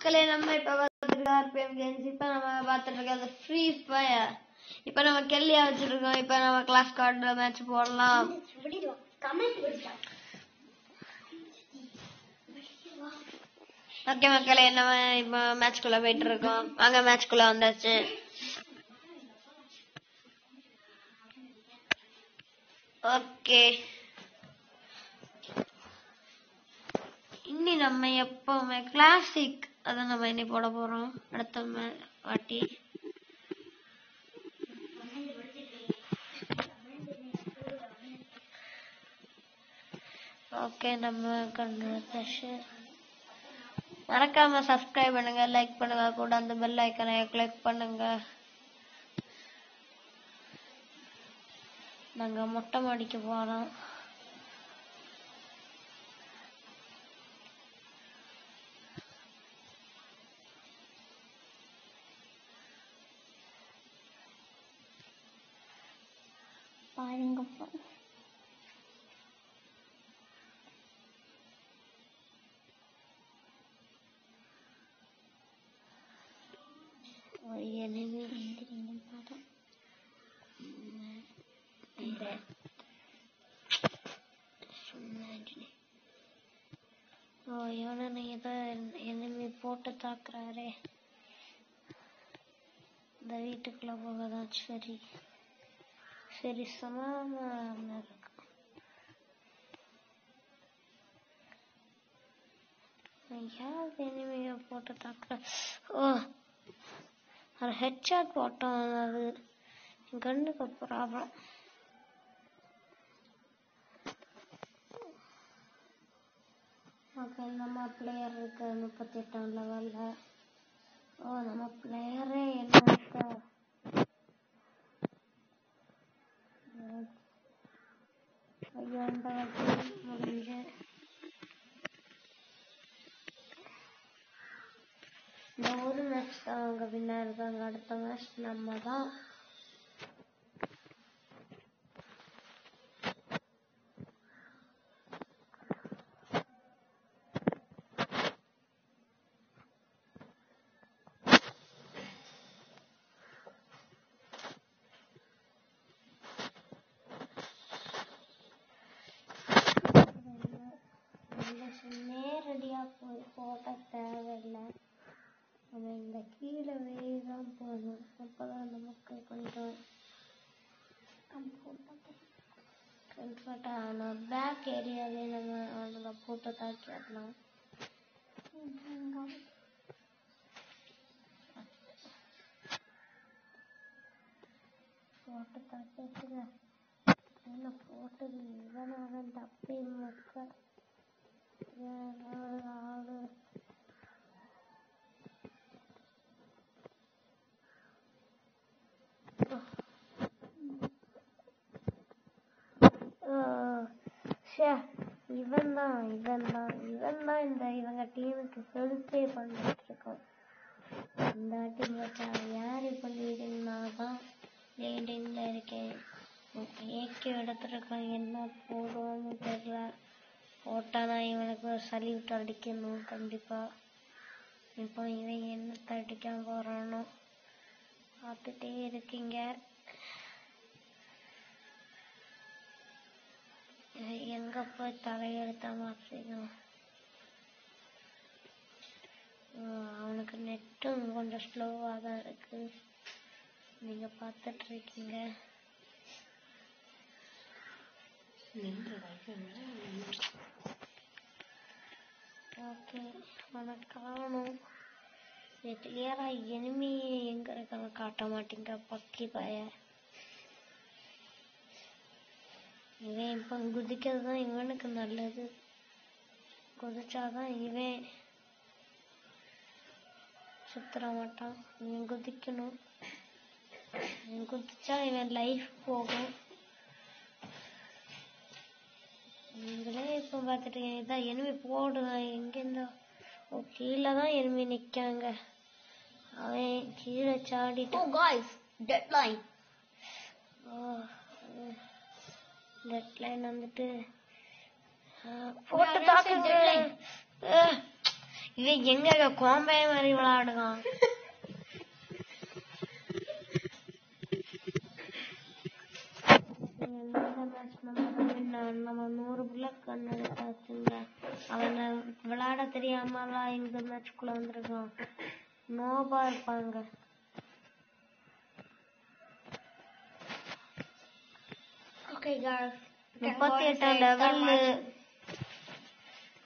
மக்களே நம்ம இப்ப பார்த்துட்டு ஆர்பிஎம் கேம்ஸ் இப்ப நம்ம பார்த்துட்டு இருக்கிறது ஃப்ரீ ஃபயர் இப்ப நம்ம கெல்லியா வச்சிருக்கோம். இப்ப நம்ம கிளாஸ் கார்டு மேட்ச் போடலாம். ஓகே மக்களே நம்ம இப்ப மேட்ச்குள்ள போயிட்டு இருக்கோம். வாங்க மேட்ச்குள்ள வந்தாச்சு. ஓகே இன்னி நம்ம எப்பவுமே கிளாசிக் அதை நம்ம இன்னைக்கு போட போறோம். அடுத்த வாட்டி. ஓகே நம்ம கன்வர்சேஷன் மறக்காம சப்ஸ்கிரைப் பண்ணுங்க லைக் பண்ணுங்க கூட அந்த பெல் ஐக்கனை கிளிக் பண்ணுங்க. நாங்க மொட்டை மாடிக்கு போறோம். பாருங்க ஒரு enemy ஓ இவனை ஏதோ enemy போட்டு தாக்குறாரே இந்த வீட்டுக்குள்ள போகதான் சரி சரி சமாதானம் இருக்கு யாரு எனிமையை போட்டு தாக்குற ஓ அது ஹெட்ஷாட் போட்டோம் அது கண்ணுக்கு ப்ராப்ளம் ஓகே நம்ம பிளேயர் இருக்கு முப்பத்தி எட்டாம் லெவலில் ஓ நம்ம பிளேயரே என்ன இருக்கா ஐயோ இந்த ஒரு மேட்ச் தான் அவங்க வின்னா இருக்காங்க. அடுத்த மேட்ச் நம்ம தான் நேரடியா போய் போட்ட தேவையில்லை. நம்ம இந்த கீழே தான் போகணும். அப்பதான் நமக்கு கொஞ்சம் கம்ஃபர்ட் ஆகணும். பேக் ஏரியாவே நம்ம அதில் போட்டு தாக்கிடலாம் போட்டு தாக்கிட்டுங்க என்ன போட்டது இவனால தப்பி மக்கள் இவன் தான் இவன் தான் இவன் தான் இந்த இவங்க டீமுக்கு ஹெல்ப்பே பண்ணிட்டு இருக்கான். இந்த டீம் யார் இப்போ தான் லீடிங்ல இருக்கேன். ஏகே எடுத்துருக்கான் என்ன போடுவான்னு தெரியல. போட்டானா இவனுக்கு ஒரு சல்யூட் அடிக்கணும் கண்டிப்பா. இப்போ இவன் என்னத்தை அடிக்காம போறானோ பார்த்துட்டே இருக்கீங்க. எங்கே எங்க போய் தலையெழுத்த மாட்டேங்கும் அவனுக்கு நெட்டும் கொஞ்சம் ஸ்லோவாக தான் இருக்கு. நீங்க பார்த்துட்டு இருக்கீங்க ஓகே அவனை காணும் இது கிளியரா எனிமி எங்க இருக்காங்க காட்ட மாட்டேங்க பக்கி பய இவன் இப்ப குதிக்கிறது தான் இவனுக்கு நல்லது குதிச்சாதான் இவன் சுத்தர மாட்டான் இவன் குதிக்கணும் இவன் குதிச்சா இவன் லைஃப் போகும் நீங்களே இப்ப பாத்துட்டு இதான் எனிமி போடுவான் எங்கிருந்தோ. ஓ கீழே தான் எனிமி நிக்காங்க. அவன் கீழே சாடிட்டு. Oh guys, deadline. டெட்லைன் வந்துட்டு. ஆ, Yeah, போட்டு. ஆ, இவன் எங்க கோம்பைய மாதிரி விளையாடுவான்? நம்ம நூறு புல்லட் கண்ணு எடுத்தாச்சுங்க அவனை விளையாட தெரியாமலாம் இந்த மேட்ச்குள்ள வந்திருக்கான். நோபா இருப்பாங்க. முப்பத்தி எட்டாம் லெவல்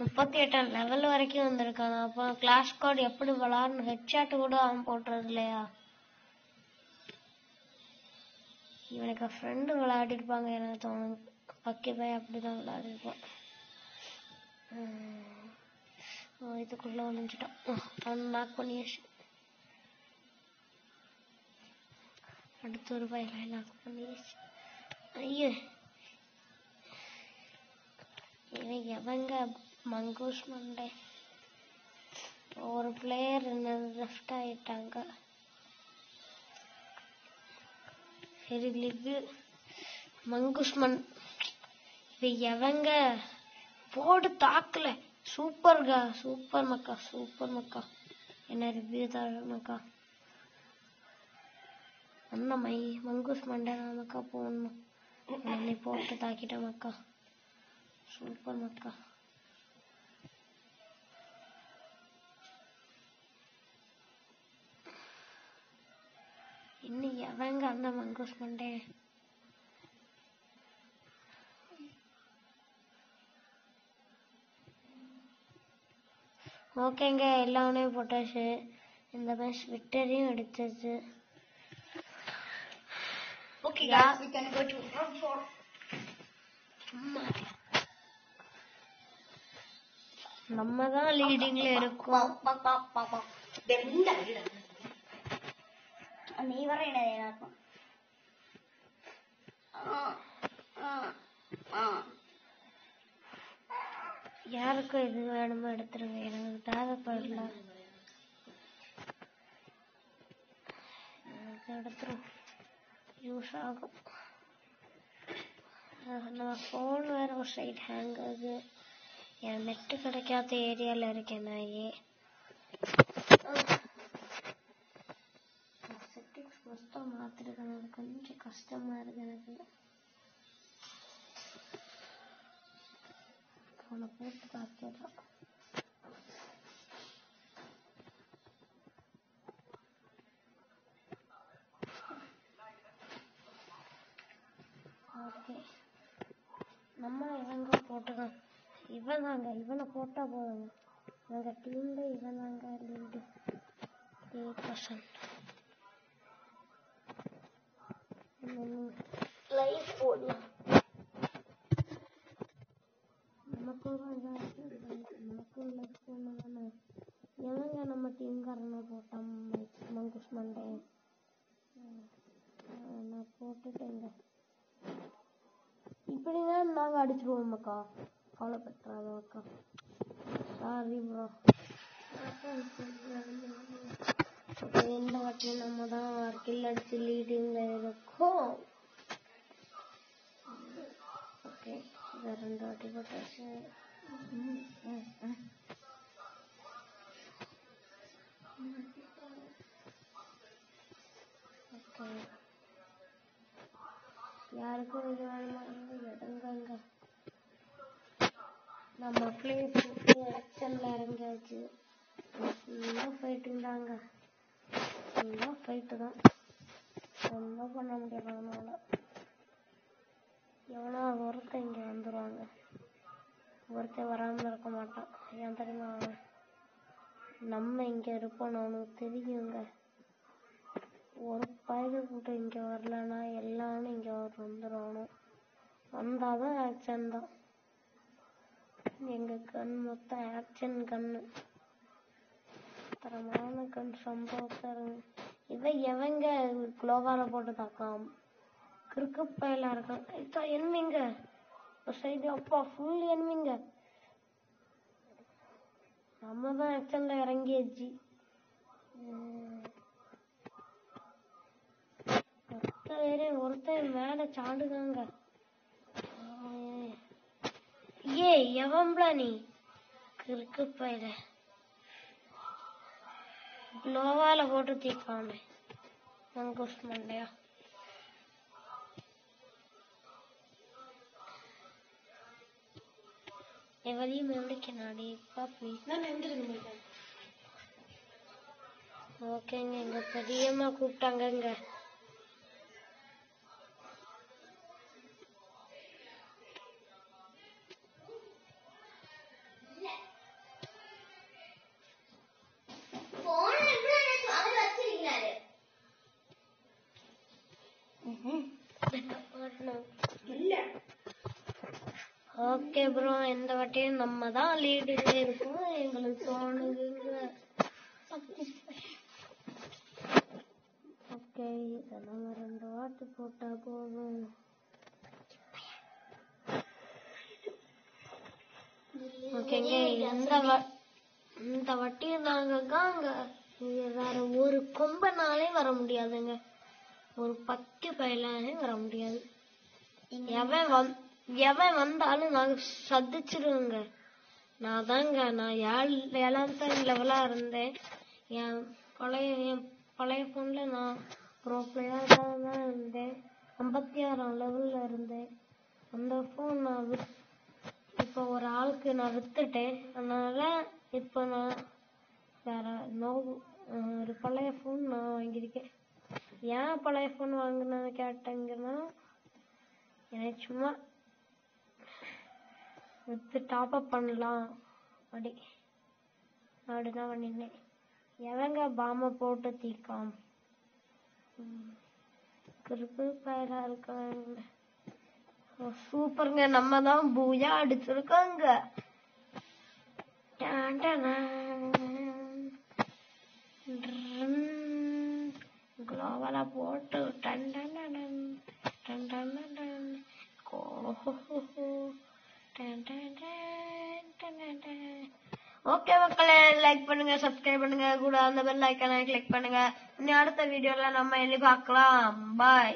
முப்பத்தி எட்டாம் லெவல் வரைக்கும் வந்திருக்கான். அப்போ கிளாஸ் கோட் எப்படி விளாடணும் ஹெட்ஷாட் கூட அவன் போட்டுறது இல்லையா? இவனுக்கு ஃப்ரெண்டு விளையாடிருப்பாங்க எனக்கு தோணுது. பக்கி அப்படிதான் விளையாடிருப்பான் உம். ஓ, இதுக்குள்ள ஒளிஞ்சிட்டான் அவன் நாக் பண்ணியாச்சு. அடுத்த ஒரு பையன் நாக் பண்ணியாச்சு. ஐயோ. இவன் எவங்க? Mongoose Monday. ஒரு பிளேயர் லெஃப்ட் ஆயிட்டாங்க. சரி லிகு. மங்குஸ்மன் இது எவங்க போடு தாக்கல சூப்பர்கா சூப்பர் மக்கா சூப்பர் மக்கா. என்ன ரிவ்யூ தர மக்கா. அண்ணா மை மங்கூஸ் மண்டே நமக்கா போடணும். என்னை போட்டு தாக்கிட்ட மக்கா. சூப்பர் மக்கா. இன்னும் எவங்க அந்த மங்கூஸ் மண்டே. ஓகேங்க எல்லாமே போட்டாச்சு. இந்த மேட்ச் விக்டரியும் எடுத்தாச்சு Okay, guys, we can go to four. சும்மா நம்ம தான். லீடிங்ல இருக்கோம். நீ வர என்னது யாருக்கும் இது வேணுமோ எடுத்துருங்க. எனக்கு தேவைப்படல. எனக்கு எடுத்துரும். யூஸ் ஆகும். நம்ம ஃபோன் வேற ஒரு சைட் ஹேங் ஆகுது. என் நெட்டு கிடைக்காத ஏரியால இருக்கேன் நான் ஏ செட்டிங்ஸ் மொத்தம் மாத்திருக்கேன். அது கொஞ்சம் கஷ்டமா இருக்கு எனக்கு. அவனை போட்டு பார்த்துடுறான் ஓகே. நம்ம இவங்க போட்டுதான் இவன் தாங்க இவனை போட்டா போதுங்க இவங்க டீம்ல இவன் தாங்க லீடு எயிட் பர்சன்ட் லைஃப் போடலாம் நமக்கும் நமக்கும் லைஃப் போடணும் எவங்க நம்ம டீம்காரனை போட்டான் மங்குஸ் மண்டே நான் போட்டுட்டேங்க இப்படிதான் நாங்க அடிச்சிருவோம் அக்கா கவலைப்பட்டுறாங்க அக்கா சாரி ப்ரோ இந்த வாட்டி நம்ம தான் கில் அடிச்சு லீடிங்ல இருக்கோம் ரெண்டு வாட்டி போட்டாச்சு யாருக்கும் இது வேணுமா எடுங்கங்க நம்ம பிளேஸ் எலெக்ஷன்ல இறங்கியாச்சு. ஃபுல்லாக ஃபைட்டிங் தாங்க ஃபுல்லாக ஃபைட்டு தான் ஒன்றும் பண்ண முடியாது நம்மளால. எவனோ ஒருத்தன் இங்கே வந்துடுவாங்க ஒருத்தன் வராமல் இருக்க மாட்டான். ஏன் தெரியுமா? நம்ம இங்கே இருப்போம்னு அவனுக்கு தெரியுங்க. ஒரு பயது கூட இங்கே வரலன்னா எல்லாரும் இங்கே வந்துடணும் வந்தாதான் ஆக்ஷன் தான். எங்க கண் மொத்தம் ஆக்ஷன் கண்ணு. தரமான கண் சம்பவம் இவன் எவங்க குளோவால போட்டு தாக்காம் கிறுக்கு பயலா இருக்கான் இதான் என்விங்க சைடு அப்பா ஃபுல் என்விங்க. நம்ம தான் ஆக்ஷன்ல இறங்கியாச்சு. உம். மொத்த பேரையும் ஒருத்தன் மேல சாண்டுதாங்க ஏய் எவன்ப்ல நீ? கிறுக்கு பையல நோவால போட்டு தீப்பானே மங்கூஸ் மண்டையா. எவரையும் எவ்வளோக்கு பாப்பி நான் எந்திருங்க ஓகேங்க எங்க பெரியம்மா கூப்பிட்டாங்கங்க. இல்ல. ஓகே ப்ரோ எந்த வாட்டியும் நம்ம தான் லீடுல இருக்கோம். எங்களுக்கு தோணுதுங்க ஓகே இதை நம்ம ரெண்டு வாட்டி போட்டா போதும். ஓகேங்க இந்த இந்த வாட்டி நாங்க இங்க வேற ஒரு கொம்பனாலே வர முடியாதுங்க. ஒரு பத்து பயிலாலே வர முடியாது. எவன் எவன் வந்தாலும் நாங்க சதிச்சிருவோங்க நான் தாங்க நான் ஏழ் ஏழாவது லெவலா இருந்தேன். என் பழைய என் பழைய போன்ல நான் ப்ரோ பிளேயராக தான் இருந்தேன். ஐம்பத்தி ஆறாம் லெவல்ல இருந்தேன். அந்த ஃபோன் நான் வித் இப்போ ஒரு ஆளுக்கு நான் வித்துட்டேன். அதனால இப்போ நான் வேற நோ ஒரு பழைய ஃபோன் நான் வாங்கியிருக்கேன். ஏன் பழைய ஃபோன் வாங்கினது கேட்டேங்கன்னா எனக்கு சும்மா வித்து டாப்அப் பண்ணலாம். அப்படி. அப்படிதான் நின்னேன் எவங்க பாம போட்டு தீக்காம் ம். கிறுக்கு பயலா இருக்காங்க சூப்பருங்க. நம்ம தான் பூஜா அடிச்சிருக்கோங்க. ஓகே மக்களே லைக் பண்ணுங்க சப்ஸ்கிரைப் பண்ணுங்க கூட அந்த பெல் ஐக்கானை கிளிக் பண்ணுங்க. இனி அடுத்த வீடியோல நம்ம எழுதி பார்க்கலாம். பாய்